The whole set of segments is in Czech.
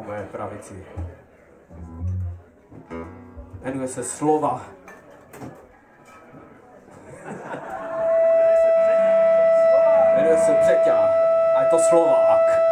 po mé pravici. Jmenuje se Slova. Jmenuje se Břeťa a je to Slovák.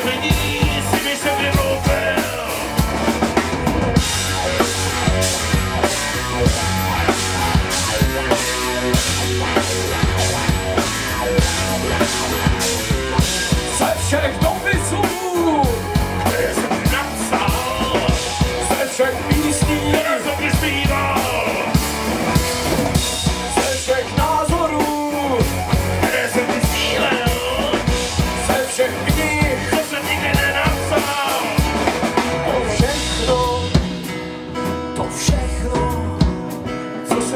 Every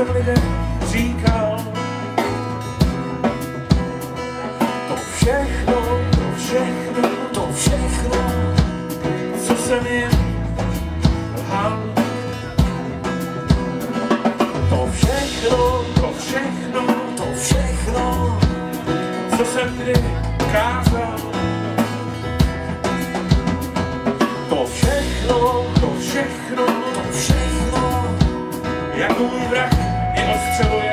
jsem lidem říkal. To všechno, to všechno, to všechno, co jsem jen lhal. To všechno, to všechno, to všechno, co jsem kdy kázal. To všechno, to všechno, to všechno, můj vrah potrzebuje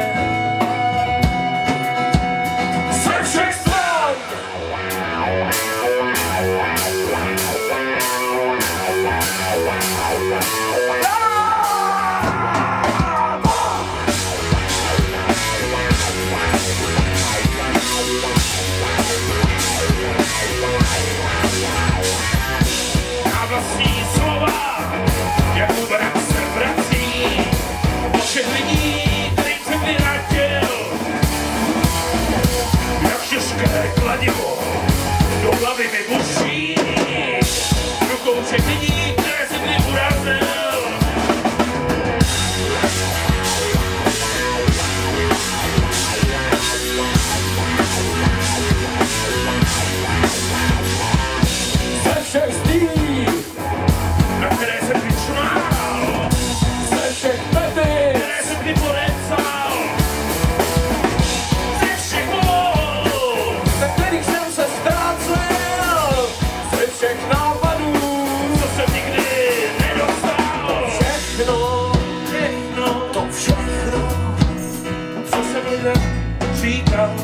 říkal.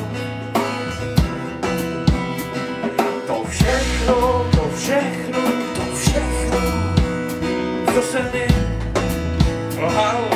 To všechno, to všechno, to všechno, co se mi lhal.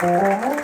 Oh.